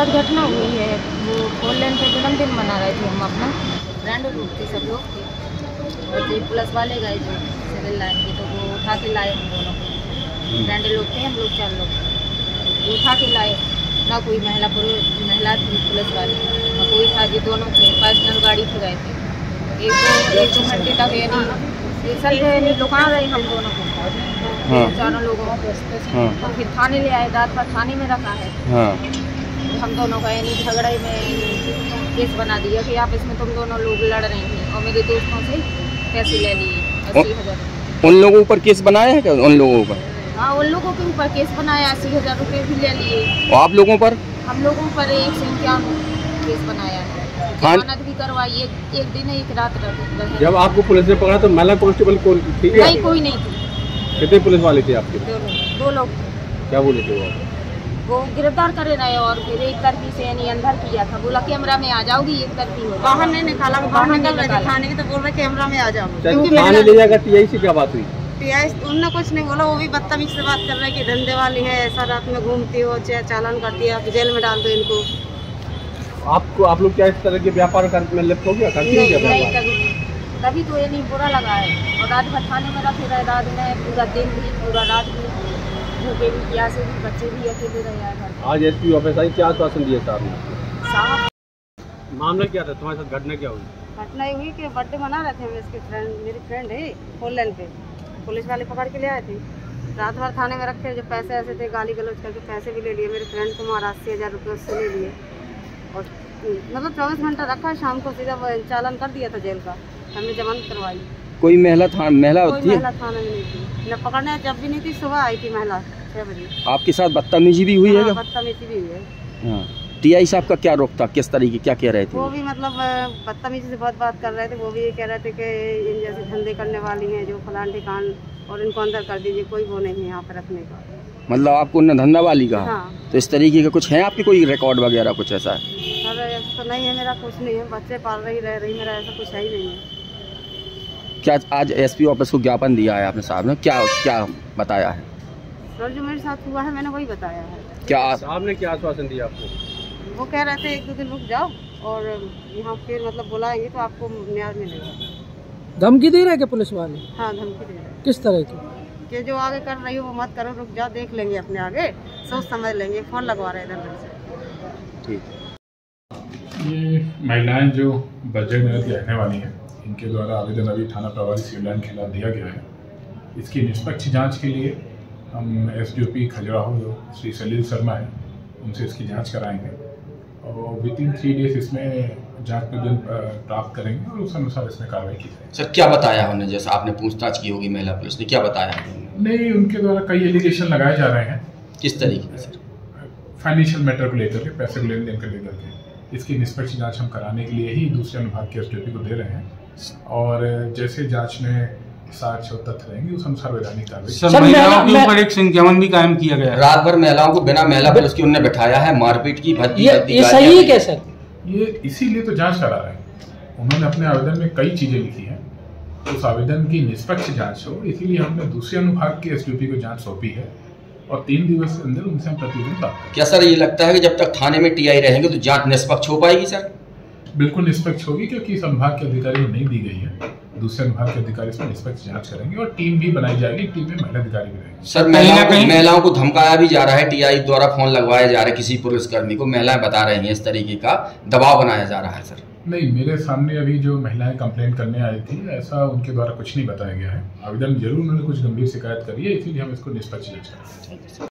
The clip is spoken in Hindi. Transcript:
साथ घटना हुई है। वो ऑनलाइन पे जन्मदिन मना रहे थे हम अपना। ब्रांड रूप थे सब लोग और ये पुलिस वाले गए जो सिविल लाइन के तो वो उठा के लाए हम दोनों को। ब्रांड लोग थे हम लोग चार लोग। वो उठा के लाए। ना कोई महिला पुरुष महिला थी पुलिस वाले। ना कोई था ये दोनों थे। पर्सनल गाड़ी से गए थे। एक दो एक दो घंटे तक यानी ये सब यानी लुका रहे हम दोनों को। हाँ। चारों लोगों को। हाँ। फिर थाने ले आए रात भर थाने में रखा है। हाँ। हम दोनों का यानी झगड़े में केस बना दिया कि आप इसमें तुम दोनों लोग लड़ रहे हैं और मेरे दोस्तों से पैसे ले लिए अस्सी हज़ार उन लोगों ऊपर केस बनाया है क्या? उन लोगों पर? हाँ उन लोगों के ऊपर केस बनाया अस्सी हज़ार रुपये भी ले लिए। और आप लोगों पर? हम लोगों पर एक सौ इक्यावन केस बनाया है। हाँ। जमानत भी करवाई एक एक दिन एक रात रहे जब आपको पुलिस ने पकड़ा तो महिला कांस्टेबल कौन थी? नहीं कोई नहीं थी। कितने पुलिस वाले थे आपके? दो लोग दो लोग क्या बोले थे वो वो गिरफ़्तार करे रहे और फिर एक तरफी से यानी अंदर किया था। बोला कैमरा में आ जाओगी एक तरफी हो बाहर नहीं निकाला बाहर निकल रहे थाने की तो बोल रहे कैमरा में आ जाओ। ले जाकर टीआई से क्या बात हुई? टीआई उनने कुछ नहीं बोला वो भी बदतमीज से बात कर रहे हैं कि धंधे वाली है ऐसा रात में घूमती हो चाहे चालान करती है आप जेल में डाल दो इनको। आपको आप लोग क्या इस तरह के व्यापार कर में लिप्त हो गया? करती हो तभी तो ये नहीं बुरा लगा है। और रात भर थाने में रखे रहे रात में पूरा दिन भी पूरा रात भी। भूखे भी प्यासे भी बच्चे भी अकेले रहे हैं घर आज एसपी ऑफ़िस आई क्या आश्वासन दिया साहब ने? साहब मामला क्या था? तुम्हारे साथ घटना क्या हुई? घटना ये हुई कि बर्थडे मना रहे थे हम इसके फ्रेंड मेरी फ्रेंड है फोर पे। पुलिस वाले पकड़ के ले आए थे। रात भर थाने में रखे जो पैसे ऐसे थे गाली गलौज करके पैसे भी ले लिए। मेरे फ्रेंड को अस्सी हज़ार रुपये उससे ले लिए। और मतलब चौबीस घंटा रखा शाम को सीधा वो चालान कर दिया था जेल का। हमने जमानत करवाई। कोई महिला था महिला होती है? महिला पकड़ने जब भी नहीं थी सुबह आई थी महिला छः बजे। आपके साथ बदतमीजी भी हुई है हाँ, क्या? बदतमीजी भी हुई है। हाँ। टीआई साहब का क्या रोक था? किस तरीके क्या कह रहे थे? वो भी मतलब बदतमीजी से बहुत बात कर रहे थे। वो भी ये कह रहे थे कि इन जैसे धंधे करने वाली हैं जो फलान ठिकान और इनको अंदर कर दीजिए कोई वो नहीं है यहाँ पे रखने का। मतलब आपको उन्हें धंधा वाली कहा? हाँ। तो इस तरीके का कुछ है आपके कोई रिकॉर्ड वगैरह कुछ ऐसा? है सर ऐसा तो नहीं है मेरा कुछ नहीं है। बच्चे पाल रही रह रही मेरा ऐसा कुछ है ही नहीं है। क्या आज एसपी ऑफ़िस को ज्ञापन दिया है आपने साहब ने? क्या क्या बताया है? सर जो मेरे साथ हुआ है मैंने वही बताया है। क्या साहब ने क्या आश्वासन दिया आपको? वो कह रहे थे एक दो दिन रुक जाओ और यहाँ फिर मतलब बुलाएँगे तो आपको न्याय मिलेगा। धमकी दे रहे हैं क्या पुलिस वाले? हाँ धमकी दे रहे किस तरह की? कि जो आगे कर रही हो वो मत करो रुक जाओ देख लेंगे अपने आगे सोच समझ लेंगे फ़ोन लगवा रहे हैं इधर से। ठीक। ये महिलाएँ जो बजट रहने वाली हैं इनके द्वारा आवेदन अभी थाना प्रभारी सिविल के खिलाफ दिया गया है। इसकी निष्पक्ष जाँच के लिए हम S D O P Khajuraho जो श्री सलील शर्मा है उनसे इसकी जाँच कराएँगे और विद इन थ्री डेज़ इसमें जाँच प्रदन प्राप्त करेंगे और उस अनुसार इसमें कार्रवाई की जाएगी। सर क्या बताया उन्होंने जैसा आपने पूछताछ की होगी महिला पुलिस ने क्या बताया नहीं उनके द्वारा कई एलिगेशन लगाए जा रहे हैं। किस तरीके से सर? फाइनेंशियल मैटर को लेकर के पैसे को लेन देन को लेकर के। इसकी निष्पक्ष जाँच हम कराने के लिए ही दूसरे अनुभाग के एस को दे रहे हैं। और जैसे जाँच में साक्ष्य और तथ्य रहेंगे उस अनुसार वैधानिक कार्रवाई सर, महिला- के ऊपर एक संज्ञापन भी कायम किया गया रात भर महिलाओं को बिना महिला पुलिस की उन्होंने बैठाया है मारपीट की भर्ती ये ये सही है क्या सर? ये इसीलिए तो जाँच करा रहे हैं। उन्होंने अपने आवेदन में कई चीज़ें लिखी हैं। उस आवेदन की निष्पक्ष जाँच हो इसीलिए हमने दूसरे अनुभाग के एस को जाँच सौंपी है और तीन दिवस के अंदर उनसे हम प्रतिवेदन प्राप्त क्या सर ये लगता है कि जब तक थाने में टीआई रहेंगे तो जाँच निष्पक्ष हो पाएगी सर? बिल्कुल निष्पक्ष होगी क्योंकि इस अनुभाग के अधिकारी को नहीं दी गई है। दूसरे अनुभाग के अधिकारी इसमें निष्पक्ष जाँच करेंगे और टीम भी बनाई जाएगी टीम में महिला अधिकारी भी रहेंगे। सर महिलाओं को महिलाओं को धमकाया भी जा रहा है टीआई द्वारा फ़ोन लगवाया जा रहा है किसी पुलिसकर्मी को महिलाएँ बता रही हैं इस तरीके का दबाव बनाया जा रहा है सर। नहीं मेरे सामने अभी जो महिलाएँ कंप्लेंट करने आई थी ऐसा उनके द्वारा कुछ नहीं बताया गया है। आवेदन ज़रूर उन्होंने कुछ गंभीर शिकायत करी है इसीलिए हम इसको निष्पक्ष जाँच करेंगे।